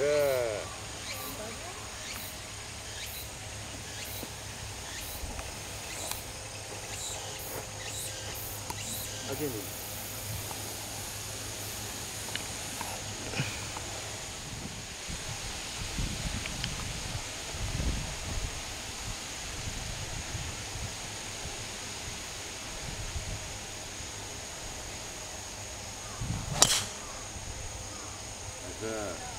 Good. Again. Good.